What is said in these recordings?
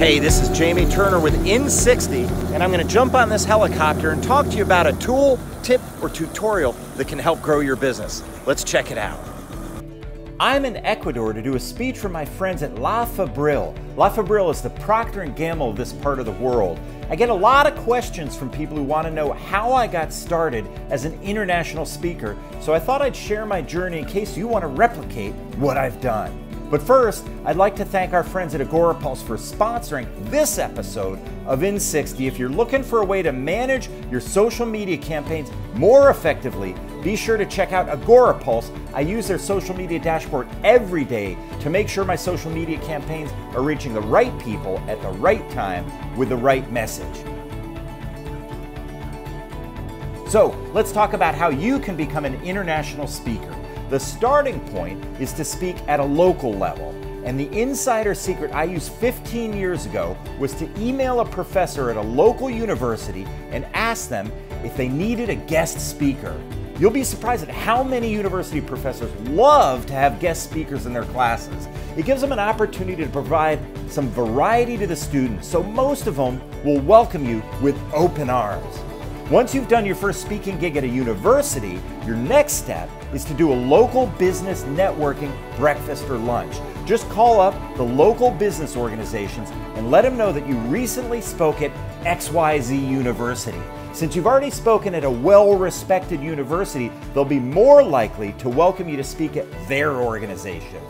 Hey, this is Jamie Turner with In60, and I'm going to jump on this helicopter and talk to you about a tool, tip, or tutorial that can help grow your business. Let's check it out. I'm in Ecuador to do a speech for my friends at La Fabril. La Fabril is the Procter & Gamble of this part of the world. I get a lot of questions from people who want to know how I got started as an international speaker, so I thought I'd share my journey in case you want to replicate what I've done. But first, I'd like to thank our friends at Agorapulse for sponsoring this episode of In60. If you're looking for a way to manage your social media campaigns more effectively, be sure to check out Agorapulse. I use their social media dashboard every day to make sure my social media campaigns are reaching the right people at the right time with the right message. So, let's talk about how you can become an international speaker. The starting point is to speak at a local level. And the insider secret I used 15 years ago was to email a professor at a local university and ask them if they needed a guest speaker. You'll be surprised at how many university professors love to have guest speakers in their classes. It gives them an opportunity to provide some variety to the students, so most of them will welcome you with open arms. Once you've done your first speaking gig at a university, your next step is to do a local business networking breakfast or lunch. Just call up the local business organizations and let them know that you recently spoke at XYZ University. Since you've already spoken at a well respected university, they'll be more likely to welcome you to speak at their organization.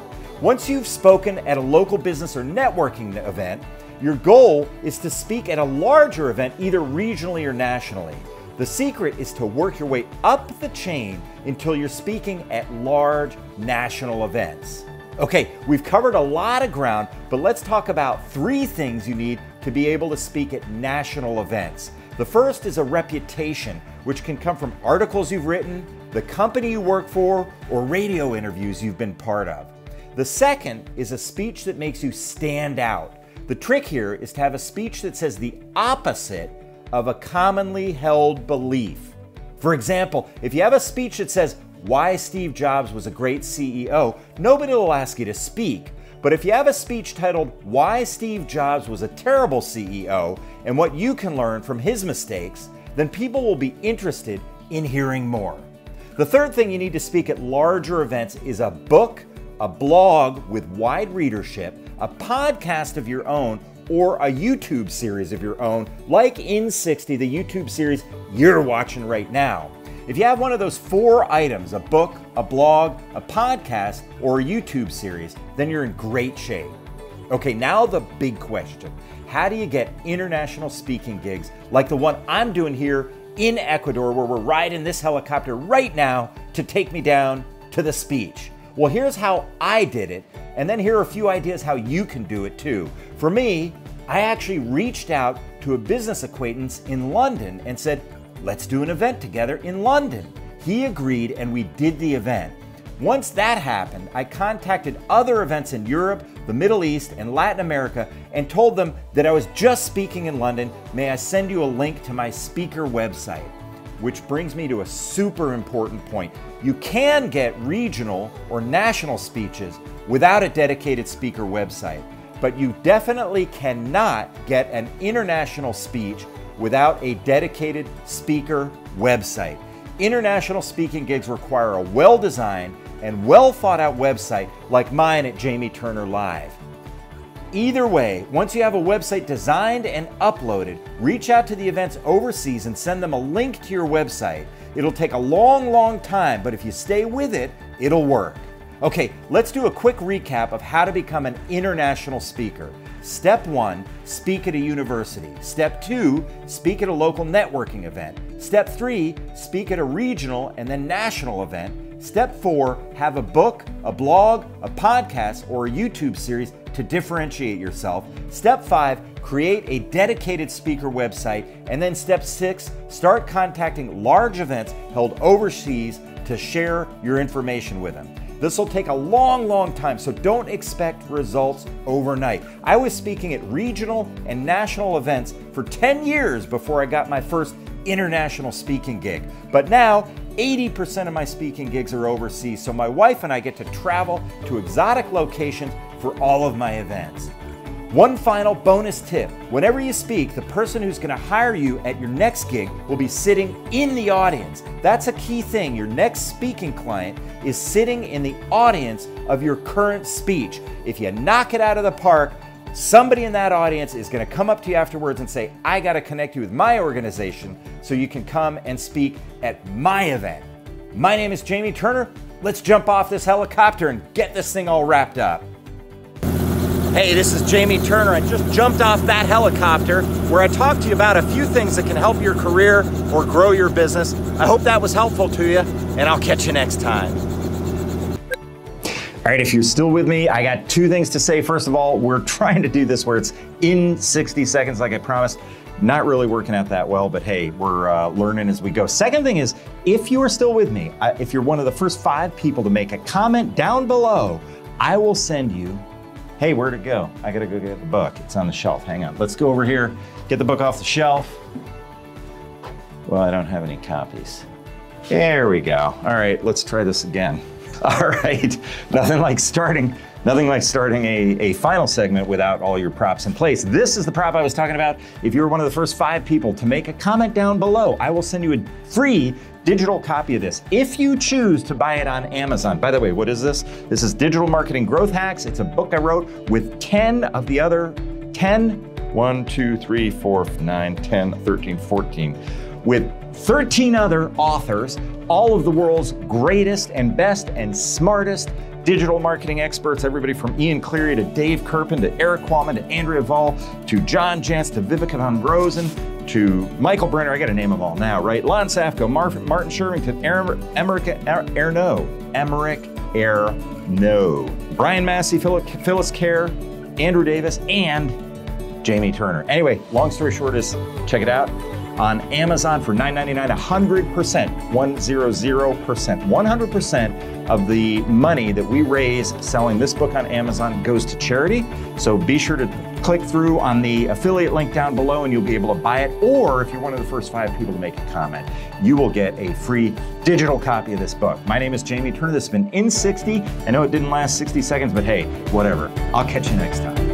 Once you've spoken at a local business or networking event, your goal is to speak at a larger event, either regionally or nationally. The secret is to work your way up the chain until you're speaking at large national events. Okay, we've covered a lot of ground, but let's talk about three things you need to be able to speak at national events. The first is a reputation, which can come from articles you've written, the company you work for, or radio interviews you've been part of. The second is a speech that makes you stand out. The trick here is to have a speech that says the opposite of a commonly held belief. For example, if you have a speech that says why Steve Jobs was a great CEO, nobody will ask you to speak. But if you have a speech titled Why Steve Jobs Was a Terrible CEO and What You Can Learn from His Mistakes, then people will be interested in hearing more. The third thing you need to speak at larger events is a book, a blog with wide readership, a podcast of your own, or a YouTube series of your own, like In60, the YouTube series you're watching right now. If you have one of those four items, a book, a blog, a podcast, or a YouTube series, then you're in great shape. Okay, now the big question How do you get international speaking gigs like the one I'm doing here in Ecuador, where we're riding this helicopter right now to take me down to the speech? Well, here's how I did it, and then here are a few ideas how you can do it too. For me, I actually reached out to a business acquaintance in London and said, let's do an event together in London. He agreed and we did the event. Once that happened, I contacted other events in Europe, the Middle East, and Latin America and told them that I was just speaking in London. May I send you a link to my speaker website? Which brings me to a super important point. You can get regional or national speeches without a dedicated speaker website, but you definitely cannot get an international speech without a dedicated speaker website. International speaking gigs require a well designed and well thought out website like mine at Jamie Turner Live. Either way, once you have a website designed and uploaded, reach out to the events overseas and send them a link to your website. It'll take a long, long time, but if you stay with it, it'll work. Okay, let's do a quick recap of how to become an international speaker. Step one, speak at a university. Step two, speak at a local networking event. Step three, speak at a regional and then national event. Step four, have a book, a blog, a podcast, or a YouTube series to differentiate yourself. Step five, create a dedicated speaker website. And then step six, start contacting large events held overseas to share your information with them. This will take a long, long time, so don't expect results overnight. I was speaking at regional and national events for 10 years before I got my first international speaking gig. But now, 80% of my speaking gigs are overseas, so my wife and I get to travel to exotic locations for all of my events. One final bonus tip whenever you speak, the person who's going to hire you at your next gig will be sitting in the audience. That's a key thing. Your next speaking client is sitting in the audience of your current speech. If you knock it out of the park, somebody in that audience is going to come up to you afterwards and say, I got to connect you with my organization so you can come and speak at my event. My name is Jamie Turner. Let's jump off this helicopter and get this thing all wrapped up. Hey, this is Jamie Turner. I just jumped off that helicopter where I talked to you about a few things that can help your career or grow your business. I hope that was helpful to you, and I'll catch you next time. All right, if you're still with me, I got two things to say. First of all, we're trying to do this where it's in 60 seconds, like I promised. Not really working out that well, but hey, we're uh, learning as we go. Second thing is, if you are still with me, if you're one of the first five people to make a comment down below, I will send you hey, where'd it go? I gotta go get the book. It's on the shelf. Hang on. Let's go over here, get the book off the shelf. Well, I don't have any copies. There we go. All right, let's try this again. All right, nothing like starting Nothing like starting a, a final segment without all your props in place. This is the prop I was talking about. If you're one of the first five people to make a comment down below, I will send you a free digital copy of this if you choose to buy it on Amazon. By the way, what is this? This is Digital Marketing Growth Hacks. It's a book I wrote with 10 of the other 10, 1, 2, 3, 4, 9, 10, 13, 14, with 13 other authors, all of the world's greatest and best and smartest digital marketing experts, everybody from Ian Cleary to Dave Kerpen to Eric Qualman to Andrea Vahl to John Jantsch to Viveka von Rosen to Michael Brenner. I got to name them all now, right? Lon Safko, Martin, Martin Shervington, Emeric er-, Ernoult, Emeric Ernoult, Brian Massey, Phyllis Khare, Andrew Davis, and Jamie Turner. Anyway, long story short is check it out on Amazon for $9.99, 100%, 100%, 100% of the money that we raise selling this book on Amazon goes to charity. So be sure to click through on the affiliate link down below and you'll be able to buy it. Or if you're one of the first five people to make a comment, you will get a free digital copy of this book. My name is Jamie Turner. This has been In 60. I know it didn't last 60 seconds, but hey, whatever. I'll catch you next time.